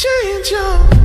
change your